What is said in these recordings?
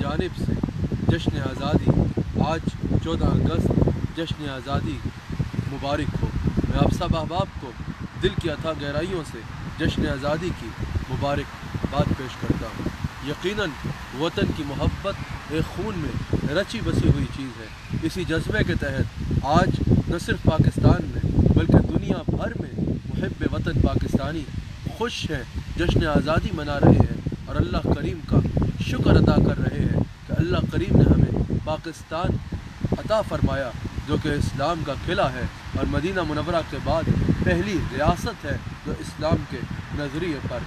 جانب سے جشن آزادی آج چودہ اگست جشن آزادی مبارک ہو۔ میں آپ سب احباب کو دل کی عطا گہرائیوں سے جشن آزادی کی مبارک بات پیش کرتا ہوں۔ یقیناً وطن کی محبت ایک خون میں رچی بسی ہوئی چیز ہے۔ اسی جذبے کے تحت آج نہ صرف پاکستان میں، بلکہ دنیا بھر میں محب وطن پاکستانی خوش ہیں جشن آزادی منا رہے ہیں اور اللہ کریم کا شکر ادا کر رہے ہیں کہ اللہ کریم نے ہمیں پاکستان عطا فرمایا، جو کہ اسلام کا قلعہ ہے اور مدینہ منورہ کے بعد پہلی ریاست ہے جو اسلام کے نظریے پر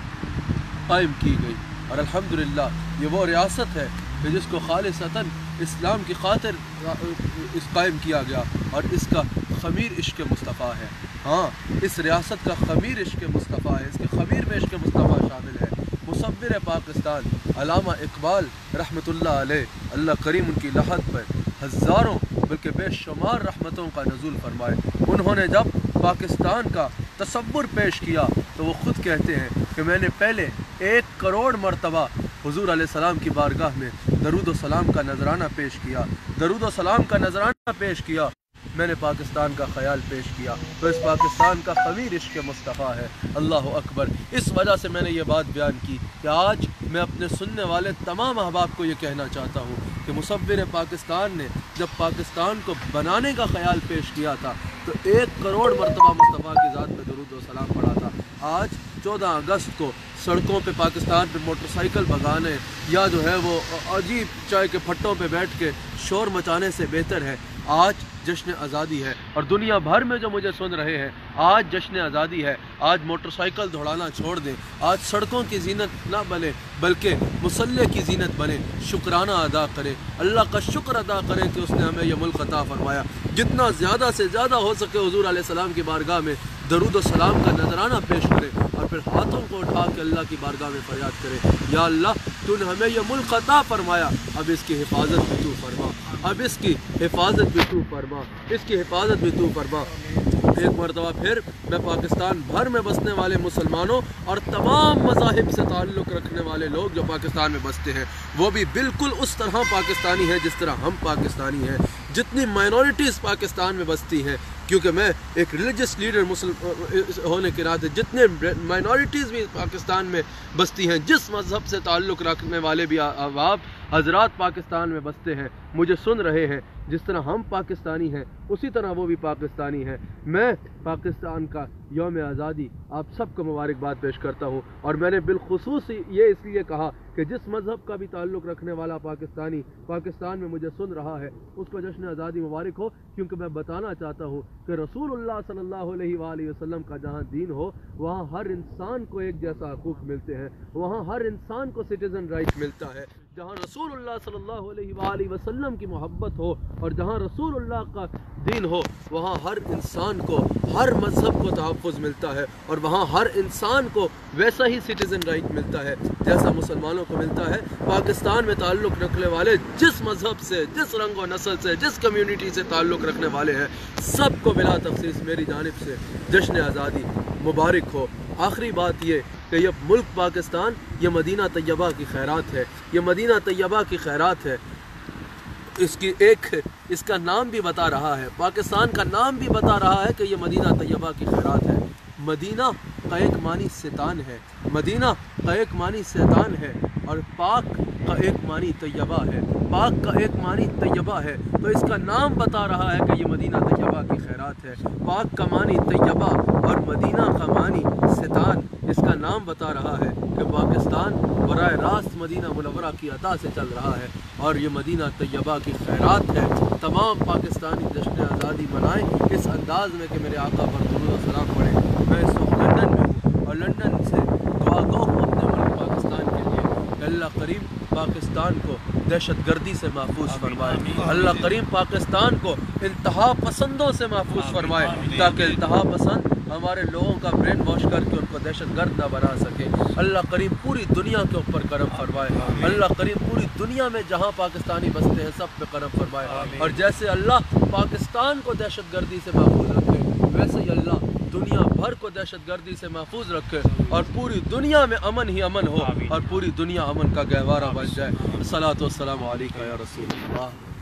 قائم کی گئی۔ اور الحمدللہ، یہ وہ ریاست ہے کہ جس کو خالصتاً اسلام کی خاطر اس قائم کیا گیا اور اس کا خمیر عشق مصطفیٰ ہے۔ ہاں اس ریاست کا خمیر عشق مصطفیٰ ہے، اس کے خمیر میں عشق مصطفیٰ شامل ہے۔ مصور پاکستان، علامہ اقبال رحمۃ اللہ علیہ، اللہ کریم ان کی لحد پر ہزاروں، بلکہ بے شمار رحمتوں کا نزول فرمائے۔ انہوں نے جب پاکستان کا تصور پیش کیا تو وہ خود کہتے ہیں کہ میں نے پہلے ایک کروڑ مرتبہ حضور علیہ السلام کی بارگاہ میں درود و سلام کا نذرانہ پیش کیا، درود و سلام کا نذرانہ پیش کیا۔ میں نے پاکستان کا خیال پیش کیا۔ تو اس پاکستان کا خمیر عشق مصطفیٰ ہے۔ اللہ اکبر۔ اس وجہ سے میں نے یہ بات بیان کی کہ آج میں اپنے سننے والے تمام احباب کو یہ کہنا چاہتا ہوں کہ مصور پاکستان نے جب پاکستان کو بنانے کا خیال پیش کیا تھا تو ایک کروڑ مرتبہ مصطفیٰ کی ذات پہ درود و سلام پڑھا تھا۔ آج چودہ اگست کو سڑکوں پہ پاکستان پہ موٹر سائیکل بھگانے یا جو ہے وہ عجیب چائے کے پھٹوں پہ بیٹھ کے شور مچانے سے بہتر ہے۔ آج جشن آزادی ہے اور دنیا بھر میں جو مجھے سن رہے ہیں، آج جشن آزادی ہے۔ آج موٹر سائیکل دوڑانا چھوڑ دیں۔ آج سڑکوں کی زینت نہ بنے، بلکہ مسلح کی زینت بنے۔ شکرانہ ادا کریں۔ اللہ کا شکر ادا کریں کہ اس نے ہمیں یہ ملک عطا فرمایا۔ جتنا زیادہ سے زیادہ ہو سکے حضور علیہ السلام کی بارگاہ میں درود و سلام کا نذرانہ پیش کرے اور پھر ہاتھوں کو اٹھا کے اللہ کی بارگاہ میں فریاد کرے۔ یا اللہ، تو نے ہمیں یہ ملک عطا فرمایا۔ اب اس کی حفاظت بھی تو فرما۔ اب اس کی حفاظت بھی تو فرما۔ اس کی حفاظت بھی تو فرما۔ ایک مرتبہ پھر میں پاکستان بھر میں بسنے والے مسلمانوں اور تمام مذاہب سے تعلق رکھنے والے لوگ جو پاکستان میں بستے ہیں، وہ بھی بالکل اس طرح پاکستانی ہیں جس طرح ہم پاکستانی ہیں۔ جتنی مائنورٹیز پاکستان میں بستی ہیں کیونکہ میں ایک ریلیجس لیڈر مسلم ہونے کے ناطے جتنے مائنورٹیز بھی پاکستان میں بستی ہیں، جس مذہب سے تعلق رکھنے والے بھی احباب حضرات پاکستان میں بستے ہیں، مجھے سن رہے ہیں۔ جس طرح ہم پاکستانی ہیں، اسی طرح وہ بھی پاکستانی ہیں۔ میں پاکستان کا یوم آزادی آپ سب کو مبارکباد پیش کرتا ہوں۔ اور میں نے بالخصوص یہ اس لیے کہا کہ جس مذہب کا بھی تعلق رکھنے والا پاکستانی پاکستان میں مجھے سن رہا ہے، اس کو جشن آزادی مبارک ہو، کیونکہ میں بتانا چاہتا ہوں کہ رسول اللہ صلی اللہ علیہ وآلہ وسلم کا جہاں دین ہو، وہاں ہر انسان کو ایک جیسا حقوق ملتے ہیں، وہاں ہر انسان کو سٹیزن رائٹ ملتا ہے۔ جہاں رسول اللہ صلی اللہ علیہ وآلہ وسلم کی محبت ہو اور جہاں رسول اللہ کا دین ہو، وہاں ہر انسان کو، ہر مذہب کو تحفظ ملتا ہے اور وہاں ہر انسان کو ویسا ہی سٹیزن رائٹ ملتا ہے جیسا مسلمانوں کو ملتا ہے۔ پاکستان میں تعلق رکھنے والے جس مذہب سے، جس رنگ و نسل سے، جس کمیونٹی سے تعلق رکھنے والے ہیں، سب کو بلا تفصیص میری جانب سے جشن آزادی مبارک ہو۔ آخری بات یہ کہ یہ ملک پاکستان، یہ مدینہ طیبہ کی خیرات ہے، یہ مدینہ طیبہ کی خیرات ہے۔ اس کی ایک، اس کا نام بھی بتا رہا ہے۔ پاکستان کا نام بھی بتا رہا ہے کہ یہ مدینہ طیبہ کی خیرات ہے۔ مدینہ کا ایک معنی ستان ہے۔ مدینہ کا ایک معنی ستان ہے اور پاک کا ایک معنی طیبہ ہے۔ پاک کا ایک معنی طیبہ ہے۔ تو اس کا نام بتا رہا ہے کہ یہ مدینہ طیبہ کی خیرات ہے۔ پاک کا معنی طیبہ اور مدینہ کا معنی ستان۔ اس کا نام بتا رہا ہے کہ پاکستان براہ راست مدینہ منورہ کی عطا سے چل رہا ہے اور یہ مدینہ طیبہ کی خیرات ہے۔ تمام پاکستانی جشن آزادی منائیں۔ اس انداز میں کہ میرے آقا پر درود و سلام پڑھیں۔ میں اس وقت لنڈن میں ہوں اور لنڈن سے دعا گو ہوں اپنے ملک پاکستان کے لیے۔ کہ اللہ کریم پاکستان کو دہشت گردی سے محفوظ فرمائے۔ اللہ کریم پاکستان کو انتہا پسندوں سے محفوظ فرمائے تاکہ انتہا پسند ہمارے لوگوں کا برین واش کر کے ان کو دہشت گرد نہ بنا سکے۔ اللہ کریم پوری دنیا کے اوپر کرم فرمائے۔ اللہ کریم پوری دنیا میں جہاں پاکستانی بستے ہیں سب پہ کرم فرمائے۔ اور جیسے اللہ پاکستان کو دہشت گردی سے محفوظ رکھے ویسے ہی اللہ دنیا بھر کو دہشت گردی سے محفوظ رکھے۔ اور پوری دنیا میں امن ہی امن ہو اور پوری دنیا امن کا گہوارہ بن جائے۔ صلاۃ والسلام علیکہ یا رسول اللہ۔